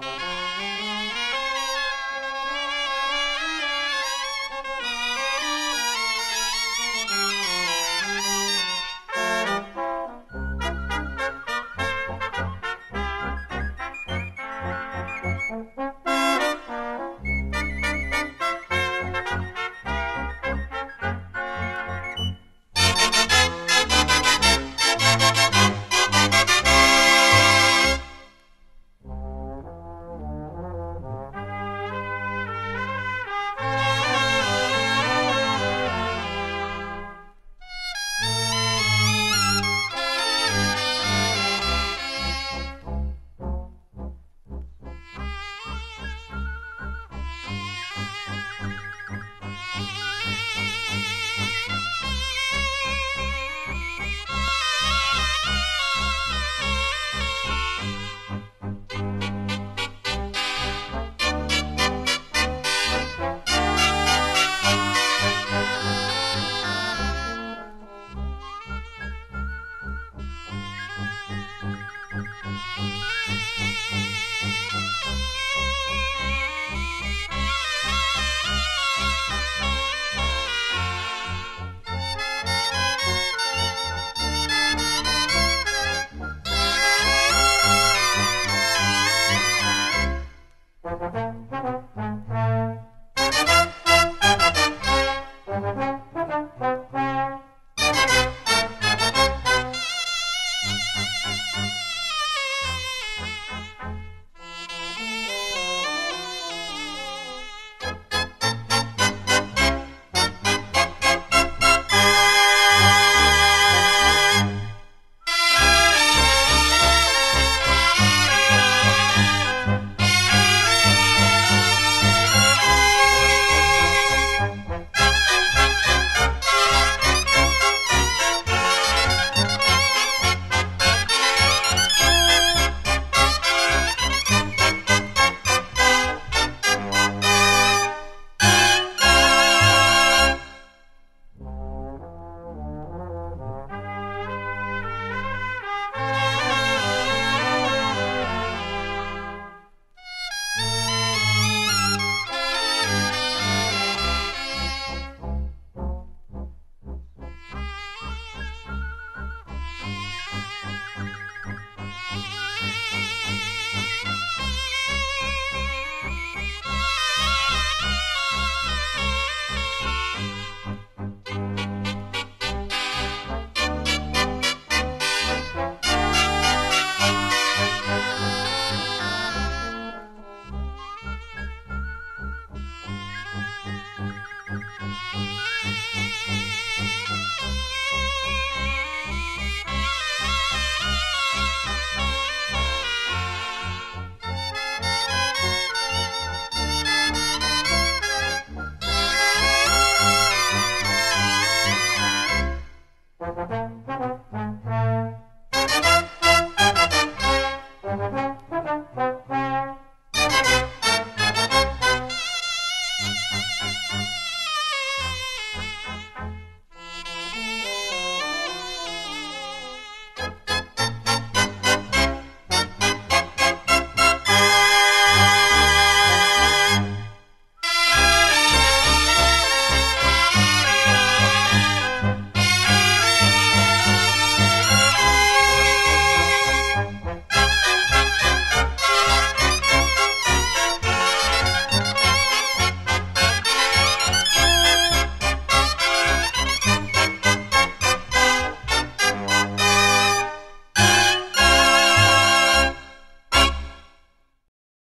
Bye.